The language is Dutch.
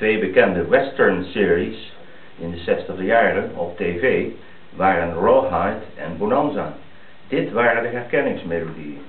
Twee bekende western series in de 60e jaren op tv waren Rawhide en Bonanza. Dit waren de herkenningsmelodieën.